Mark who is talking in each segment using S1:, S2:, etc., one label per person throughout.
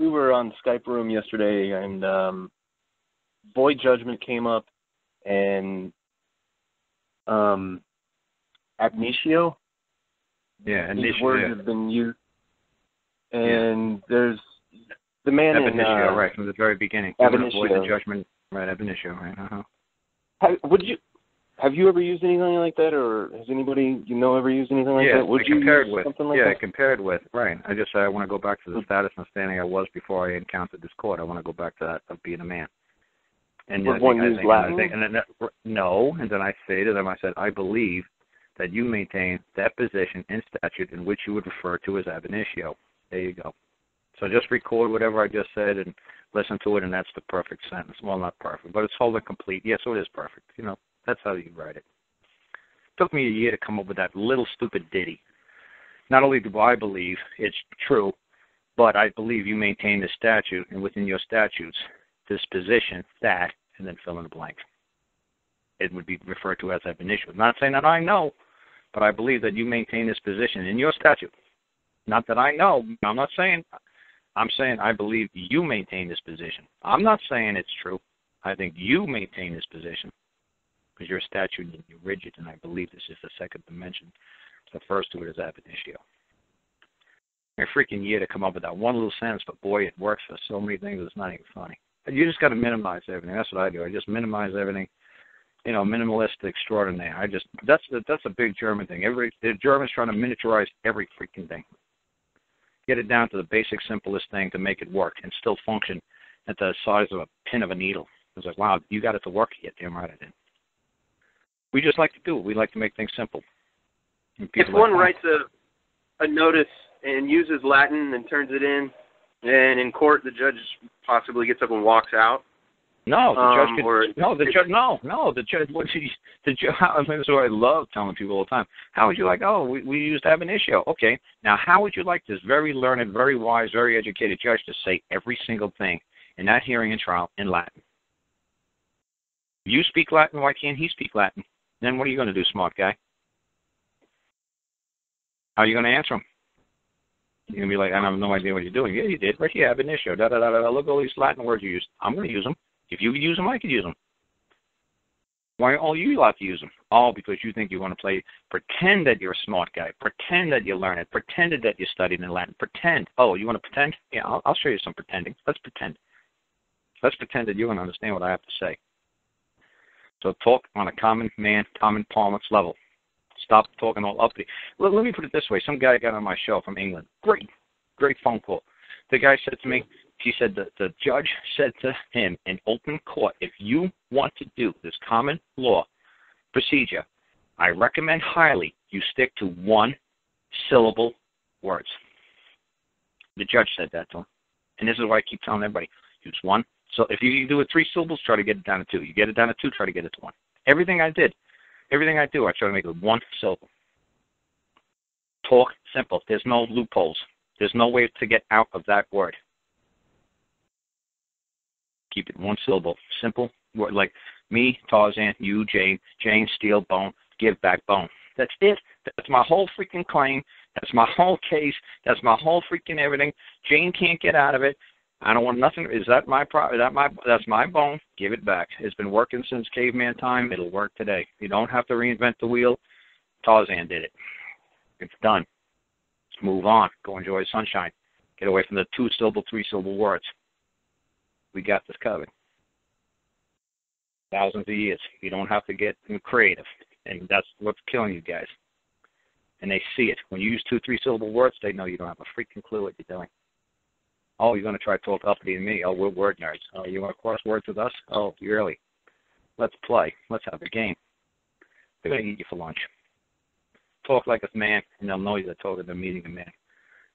S1: we were on Skype room yesterday, and um, void judgment came up, and um, ab initio.
S2: Yeah,
S1: These words
S2: yeah.
S1: have been used, and there's the man
S2: Ab
S1: in uh,
S2: right from the very beginning.
S1: ab
S2: avoid the judgment, right? Ab initio, right? Uh-huh.
S1: Would you have you ever used anything like that, or has anybody you know ever used anything like
S2: yeah,
S1: that? Would you
S2: compared
S1: use
S2: with.
S1: something like
S2: yeah,
S1: that?
S2: compared with. Right. I just I want to go back to the status and standing I was before I encountered this court. I want to go back to that of being a man. And
S1: Would one use Latin?
S2: Think, and then, no, and then I say to them, I said, I believe that you maintain that position in statute in which you would refer to as ab initio. There you go. So just record whatever I just said and listen to it, and that's the perfect sentence. Well, not perfect, but it's whole and complete. Yes, so it is perfect. You know, that's how you write it. took me a year to come up with that little stupid ditty. Not only do I believe it's true, but I believe you maintain the statute, and within your statutes, this position, that, and then fill in the blank. It would be referred to as ab initio. Not saying that I know, but I believe that you maintain this position in your statute. Not that I know. I'm not saying. I'm saying I believe you maintain this position. I'm not saying it's true. I think you maintain this position because you're statute and you're rigid, and I believe this is the second dimension refers to it as ab initio. A freaking year to come up with that one little sentence, but boy, it works for so many things. It's not even funny. You just got to minimize everything. That's what I do. I just minimize everything. You know, minimalist extraordinaire. I just that's that's a big German thing. Every the Germans trying to miniaturize every freaking thing. Get it down to the basic, simplest thing to make it work and still function at the size of a pin of a needle. It's like, wow, you got it to work. Yeah, damn right I did. We just like to do it. We like to make things simple.
S1: If one
S2: like,
S1: writes a a notice and uses Latin and turns it in, and in court the judge possibly gets up and walks out.
S2: No, the
S1: Um,
S2: judge could.
S1: or-
S2: no, the judge. No, no, the judge. What he, the judge. I mean, what I love telling people all the time. How would you like? Oh, we, we used to have an issue. Okay, now how would you like this very learned, very wise, very educated judge to say every single thing in that hearing and trial in Latin? You speak Latin. Why can't he speak Latin? Then what are you going to do, smart guy? How are you going to answer him? You're going to be like, I have no idea what you're doing. Yeah, you did. Right here, ab initio. Da da da da. Look at all these Latin words you used. I'm going to use them. If you could use them, I could use them. Why are all you allowed to use them? All because you think you want to play, pretend that you're a smart guy, pretend that you learn it, pretend that you studied in Latin, pretend. Oh, you want to pretend? Yeah, I'll, I'll show you some pretending. Let's pretend. Let's pretend that you don't understand what I have to say. So talk on a common man, common parlance level. Stop talking all uppity. Let, let me put it this way. Some guy got on my show from England. Great, great phone call. The guy said to me, he said that the judge said to him in open court, if you want to do this common law procedure, I recommend highly you stick to one syllable words. The judge said that to him. And this is why I keep telling everybody, use one. So if you do it three syllables, try to get it down to two. You get it down to two, try to get it to one. Everything I did, everything I do, I try to make it one syllable. Talk simple. There's no loopholes. There's no way to get out of that word. Keep it one syllable. Simple word like me, Tarzan, you, Jane, Jane, steal bone, give back bone. That's it. That's my whole freaking claim. That's my whole case. That's my whole freaking everything. Jane can't get out of it. I don't want nothing. Is that my pro? That my? That's my bone. Give it back. It's been working since caveman time. It'll work today. You don't have to reinvent the wheel. Tarzan did it. It's done. Move on. Go enjoy sunshine. Get away from the two syllable, three syllable words. We got this covered. Thousands of years. You don't have to get creative. And that's what's killing you guys. And they see it. When you use two, three syllable words, they know you don't have a freaking clue what you're doing. Oh, you're going to try to talk uppity to me. Oh, we're word nerds. Oh, you want to cross words with us? Oh, you early. Let's play. Let's have a game. They're going to eat you for lunch. Talk like a man, and they'll know you're talking to meeting a man.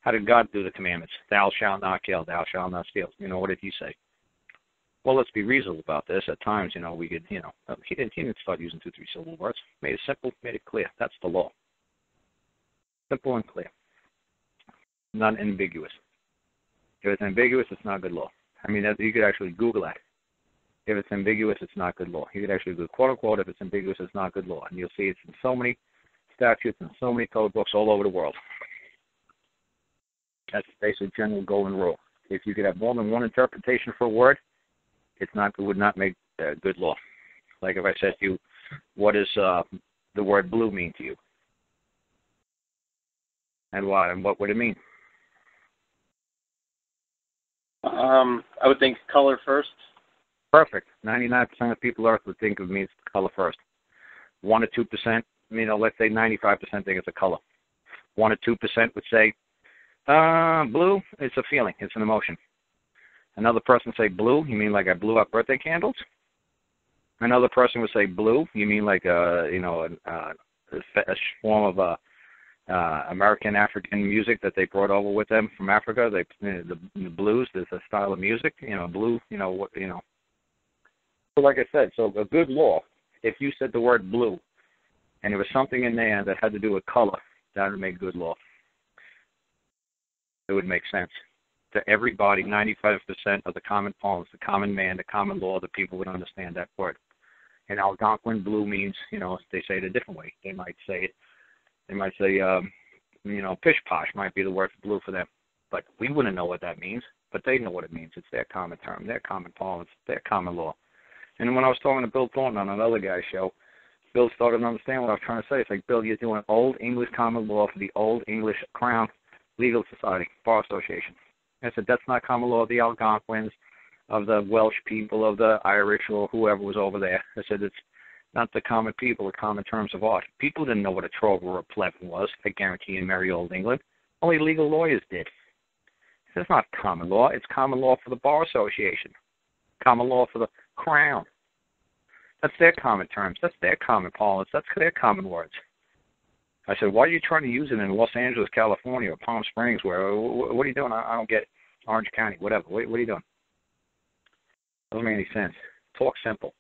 S2: How did God do the commandments? Thou shalt not kill. Thou shalt not steal. You know, what did he say? Well, let's be reasonable about this. At times, you know, we could, you know, uh, he didn't, he didn't start using two, three syllable words. Made it simple, made it clear. That's the law. Simple and clear. Not ambiguous. If it's ambiguous, it's not good law. I mean, you could actually Google that. If it's ambiguous, it's not good law. You could actually do quote unquote. If it's ambiguous, it's not good law, and you'll see it's in so many statutes and so many code books all over the world. That's the basic general golden rule. if you could have more than one interpretation for a word, it's not it would not make uh, good law. Like if I said to you, what does uh, the word blue mean to you? And why? And what would it mean?
S1: Um, I would think color first.
S2: Perfect. 99% of people on Earth would think of me as color first. 1 or 2%, you know, let's say 95% think it's a color. 1 or 2% would say, uh, blue, it's a feeling, it's an emotion. Another person say blue, you mean like I blew up birthday candles? Another person would say blue, you mean like a, you know, a, a, a form of a uh, American African music that they brought over with them from Africa. They the, the blues is a style of music, you know, blue, you know, what you know. So like I said, so a good law, if you said the word blue, and there was something in there that had to do with color, that would make good law. It would make sense to everybody. Ninety-five percent of the common poems, the common man, the common law, the people would understand that word. And Algonquin blue means, you know, they say it a different way. They might say it they might say, um, you know, pish posh might be the word for blue for them, but we wouldn't know what that means. But they know what it means. It's their common term, their common parlance, their common law. And when I was talking to Bill Thornton on another guy's show, Bill started to understand what I was trying to say. It's like, Bill, you're doing old English common law for the old English Crown Legal Society, Bar Association. I said, that's not common law of the Algonquins, of the Welsh people, of the Irish, or whoever was over there. I said, it's not the common people, the common terms of art. People didn't know what a trover or a plebeian was, I guarantee in merry old England. Only legal lawyers did. It's not common law. It's common law for the Bar Association, common law for the Crown. That's their common terms. That's their common parlance. That's their common words. I said, why are you trying to use it in Los Angeles, California, or Palm Springs? Where? What are you doing? I don't get it. Orange County, whatever. What, what are you doing? Doesn't make any sense. Talk simple.